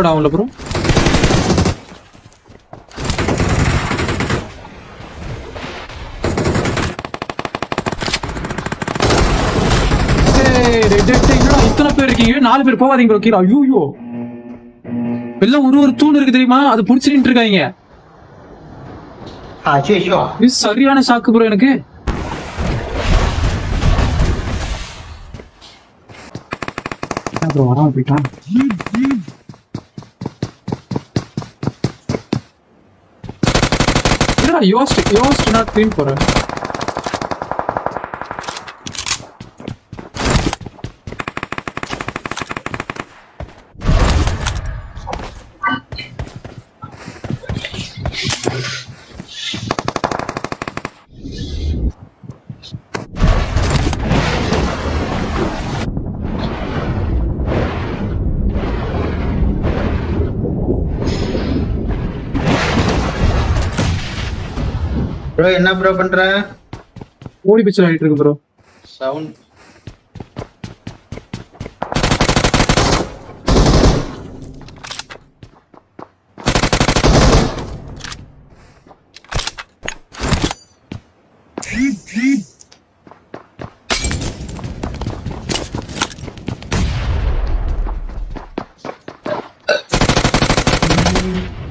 Reload ஆகும்ல bro இத்தனை பேர் இருக்கீங்க? நாலு பேர் போகாதீங்க ப்ரோ கீழே. ஐயோ எல்லாம் ஒரு ஒரு தூண் இருக்கு தெரியுமா? அது புடிச்சிட்டு இருக்காங்க. சரியான ஷாக்கு ப்ரோ எனக்கு. ப்ரோ வராம போயிட்டான்? Eu yoğun, yoğun üstüne atlayayım para. Bro என்ன ப்ரோ பண்ற? ஓடி பிச்சர் ஆகிட்டு இருக்கு ப்ரோ சவுண்ட்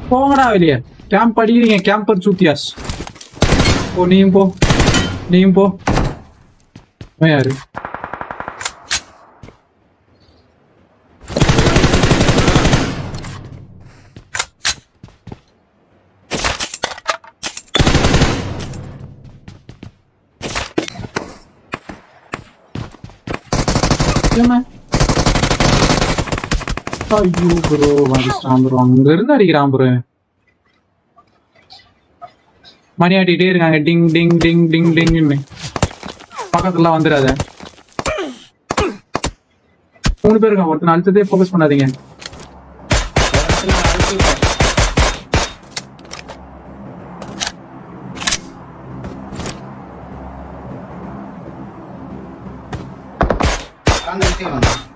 போங்கடா வெளியே. கேம்ப் அடிக்கிறீங்க கேம்பர் சூத்தியாஸ் போ நீயும் போ நீயும் போ யாரு? ஐயோ ப்ரோ அடிச்சிட்டான் ப்ரோ அங்க இருந்து அடிக்கிறான் ப்ரோ மணி ஆட்டிட்டே இருக்காங்க. டிங் டிங் டிங் டிங் டிங்னு பக்கத்துல வந்துடாத. மூணு பேர் இருக்காங்க. ஒருத்தன் அடுத்ததே ஃபோக்கஸ் பண்ணாதீங்க. Help!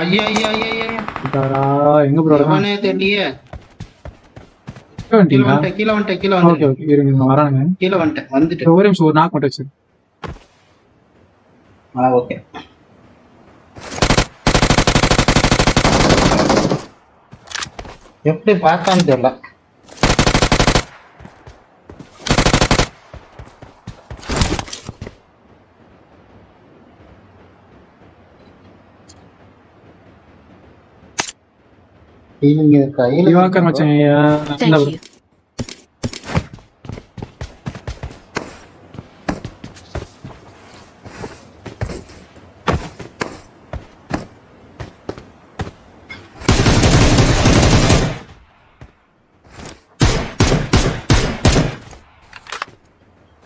ஐயா ஐயா ஐயா ஐயா. இதாடா, எங்க ப்ரோ எவனே தெரியலையே கீழே வந்துட்டேன் கீழே வந்துட்டேன் கீழே ஓகே வந்துட்டேன். ஓகே இருங்க இங்க வரானுங்க. கீழே வந்துட்டேன் வந்துட்டேன். ஒரே நிமிஷம் ஒரு நாக் மட்டும் ஆ ஓகே. எப்படி பார்த்தான்னு தெரியல. இவங்க கையில திவாகர் மச்சான் இந்த.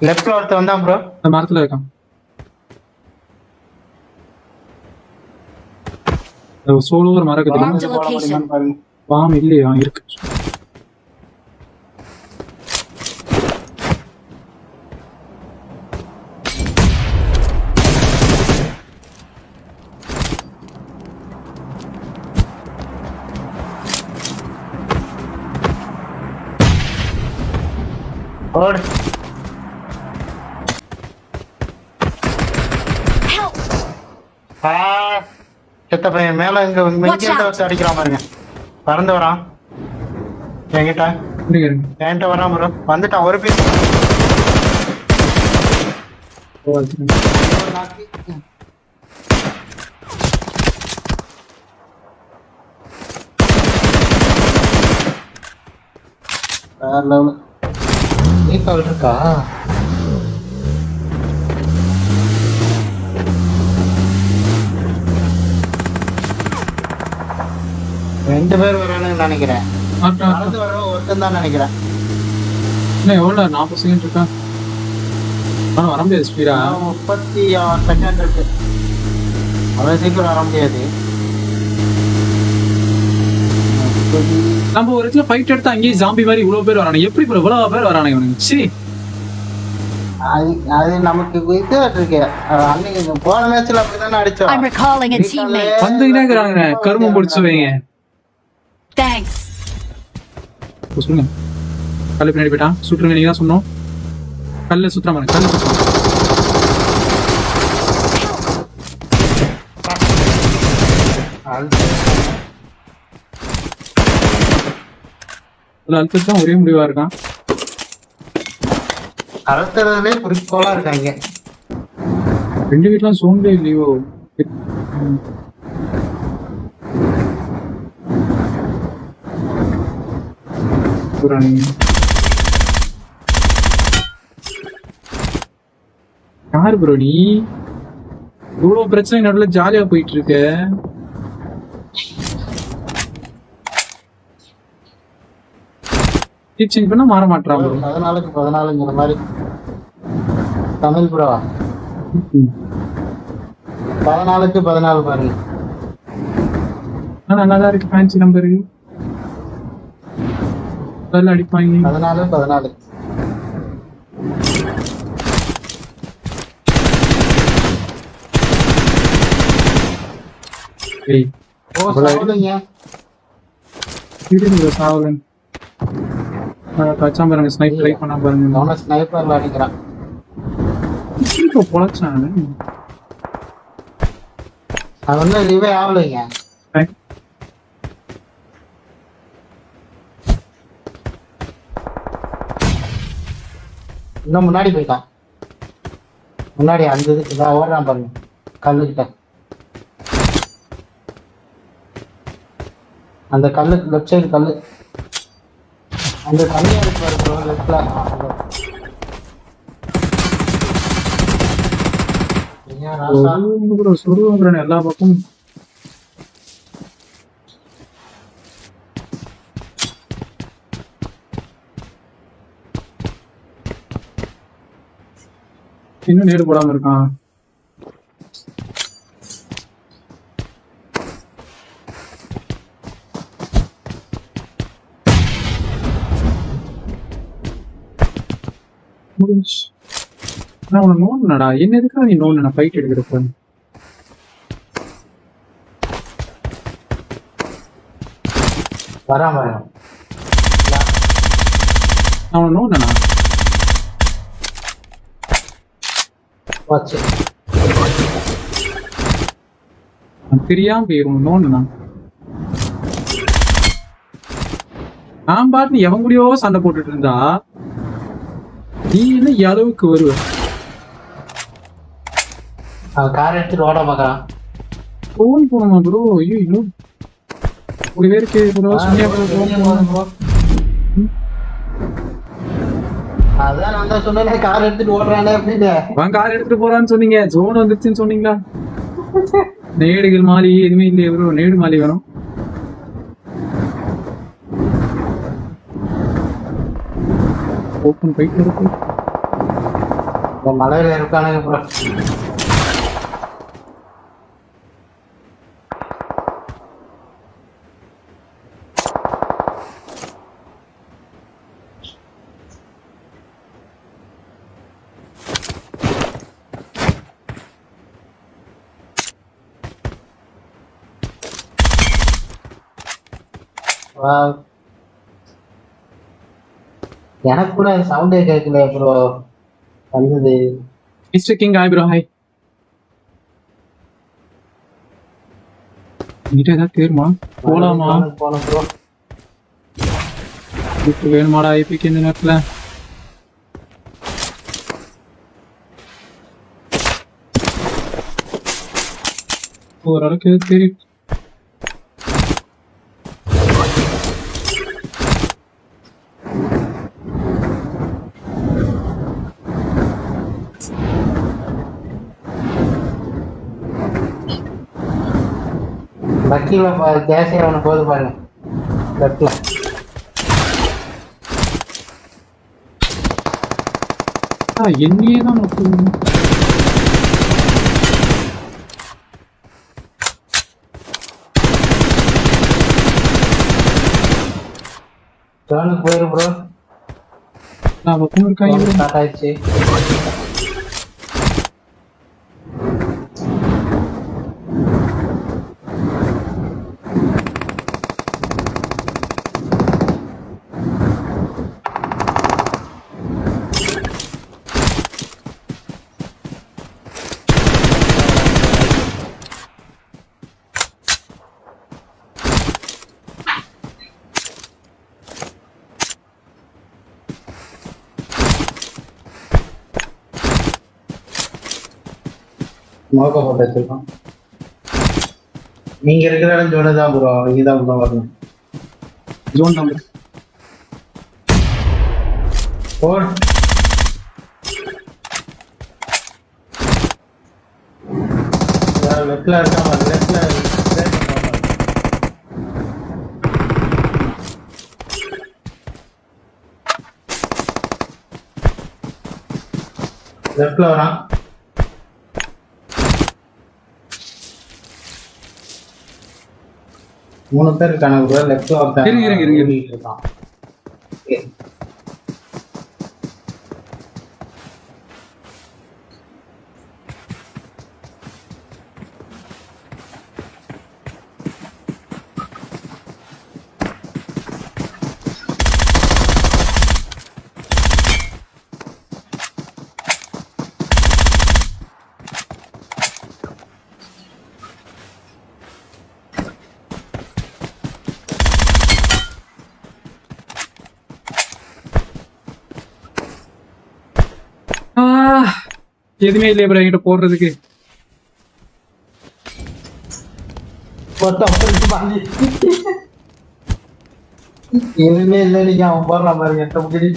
லெஃப்ட்ல ஒருத்தன் வந்தான் ப்ரோ இந்த மரத்துல இருக்கான். சோலோ ஒரு மரம் இருக்குது பாம் இல்லையா? இருக்கு! ஆ செத்த பையன் மேல இங்க அடிக்கிறான் பாருங்க. பறந்து வரான் என்கிட்ட. என்கிட்ட வரான் ப்ரோ. வந்துட்டான் ஒரு பீஸ் வேற லெவல். நீக்கால் இருக்கா ரெண்டு பேர் வரானுன்னு நினைக்கிறேன். நடந்து வர ஒருத்தன் தான் நினைக்கிறேன். இன்னும் எவ்வளோ நாற்பது செகண்ட் இருக்கா? ஆனா வர முடியாது ஸ்பீடா முப்பத்தி ஆறு செகண்ட் இருக்கு. அவ்வளவு சீக்கிரம் வர முடியாது. நம்ம ஒரு இடத்துல ஃபைட் எடுத்து அங்கேயே ஜாம்பி மாதிரி இவ்வளவு பேர் வரானுங்க. எப்படி bro? இவ்வளவு பேர் வரானுங்க இவனுங்க. சீ அது அது நமக்கு இது இருக்கு. அன்னைக்கு போன மேட்ச்ல அப்படிதானே அடிச்சோம். I'm recalling a teammate. வந்துக்கிட்டே இருக்கிறாங்க கருமம் பிடிச்சு வைங்க. Thanks. இப்போ சொல்லுங்க. கல்லு பின்னாடி போயிட்டான். சுற்றுங்க நீங்க தான் சொன்னோம்? கல்ல சுத்துற மாதிரி கல்லு ஒரு அழுத்தத்து தான் ஒரே முடிவா இருக்கான். அழுத்துறதுலே குறிக்கோளா இருக்காங்க. ரெண்டு வீட்லாம் சோம்பே இல்லையோ? புறாணி. யாரு ப்ரோ நீ? இவ்வளவு பிரச்சனை நடுவில் ஜாலியா போயிட்டு இருக்க டீச்சிங் பண்ண மாற மாட்டான் ப்ரோ பதினாலுக்கு பதினாலுங்கிற மாதிரி. தமிழ் ப்ரோ பதினாலுக்கு பதினாலு பாருங்க. நல்லா தான் இருக்கு ஃபேன்சி நம்பரு அதெல்லாம் அடிப்பாங்க பதினாலு பதினாலு. சாவலன். கச்சாம பாருங்க ஸ்னைப் ட்ரை பண்ணா பாருங்க. அவன ஸ்னைப்பர்ல அடிக்கிறான். இப்போ பொழச்சான்? அவன் ரிவே ஆகலைங்க. இன்னும் முன்னாடி போயிட்டான். முன்னாடி அந்த இதுக்கு தான் ஓடுறான் பாருங்க. கல்லுக்கிட்ட. அந்த கல்லுக்கு லெஃப்ட் சைடு கல்லு. அந்த கல்லையா இருக்கு பாரு ப்ரோ லெஃப்ட்ல ப்ரோ எல்லா பக்கமும் இன்னும் நேரு போடாம இருக்கான். நான் உன்னை நோண்டுனடா என்ன எதுக்கா நீ நோண்டு நான் ஃபைட் எடுக்கிறப்ப வரான் நான் உன்னை நோண்டனா நான் தெரியாம போயிரும் நோண்டுனா நான். பாட்டு எவன் கூடயோ சண்டை போட்டுட்டு இருந்தா நீ என்ன அளவுக்கு வருவ? கார் எடுத்துட்டு ஓட பார்க்கறான் ஃபோன் போனோமா ப்ரோ ஐயோ இன்னும் ஒரு பேருக்கு ப்ரோ சுனியா ப்ரோ அதான் நான் தான் சொன்னேன் கார் எடுத்துட்டு ஓடுறானே அப்படின்னு. அவன் கார் எடுத்துட்டு போறான்னு சொன்னீங்க. ஜோன் வந்துருச்சுன்னு சொன்னீங்களா? நேடுகள் மாலி எதுவுமே இல்லையே ப்ரோ நேடு மாலி வேணும் ஓப்பன் போயிட்டு இருக்கு. மலையில இருக்கானுங்க ப்ரோ எனக்கு கூட சவுண்டே கேட்கல ப்ரோ வந்தது. Mister King hi bro hi என்கிட்ட ஏதாவது தேருமா? போலாமா? போன ப்ரோ இப்ப வேணுமாடா ஐபிக்கு இந்த நேரத்துல. ஓரளவுக்கு ஏதோ தெரியும் லக்கில கேஸ் அவனை போது பாருங்க லெஃப்ட்ல என்னையே தான் நோக்குது. ஜோனுக்கு போயிரு ப்ரோ நான் பக்கம் bro. ஸ்டார்ட் ஆயிடுச்சு மோக்க போட்டு வச்சிருக்கோம் நீங்க இருக்கிற இடம் ஜோனு தான் ப்ரோ இங்க தான் ப்ரோ வரணும். ஜோன் தான் bro. போர் லெஃப்ட்ல இருக்கா? பாரு லெஃப்ட்ல லெஃப்ட்ல வரான். மூணு பேர் இருக்காங்க ப்ரோ லெஃப்ட்ல ஒருத்தன் இருங்க, இருங்க, இருங்க. ஓடிட்டு இருக்கான் எதுவுமே இல்லையா ப்ரோ என்கிட்ட போடுறதுக்கு. ஒருத்தன் எதுவுமே இல்லை நீங்க அவன் போடுறான் பாருங்க எட்ட முடி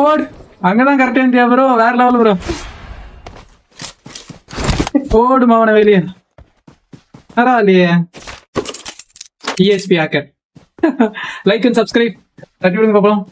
ஓடு அங்கதான் கரெக்டா இருந்தியா ப்ரோ வேற லெவல் ப்ரோ போடு மாவன வெளியே. பரவாயில்லையே ESP hacker like and subscribe தட்டி விடுங்க பார்ப்போம்